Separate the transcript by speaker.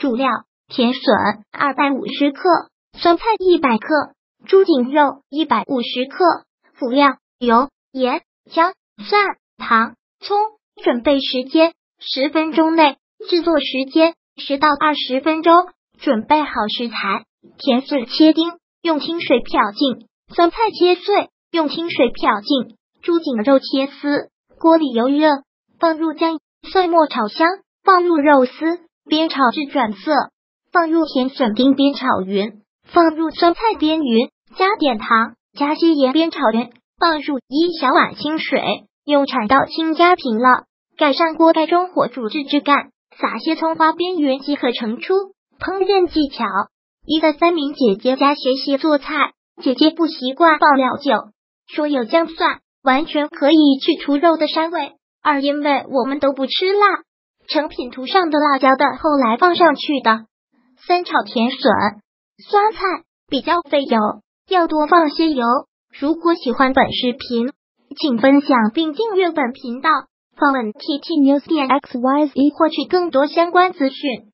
Speaker 1: 主料：甜笋二百五十克，酸菜一百克，猪颈肉一百五十克。辅料：油、盐、姜、蒜、糖、葱。准备时间：十分钟内。制作时间：十到二十分钟。准备好食材：甜笋切丁，用清水漂净；酸菜切碎，用清水漂净；猪颈肉切丝。锅里油热，放入姜、蒜末炒香，放入肉丝，煸炒至转色，放入甜笋丁煸炒匀，放入酸菜煸匀，加点糖，加些盐煸炒匀，放入一小碗清水，用铲刀轻夹平了，盖上锅盖中火煮至至干，撒些葱花煸匀即可盛出。烹饪技巧：一个三名姐姐家学习做菜，姐姐不习惯爆料酒，说有姜蒜完全可以去除肉的膻味；二因为我们都不吃辣，成品图上的辣椒的后来放上去的。三炒甜笋、酸菜比较费油，要多放些油。如果喜欢本视频，请分享并订阅本频道，访问 T T News 点 X Y Z 获取更多相关资讯。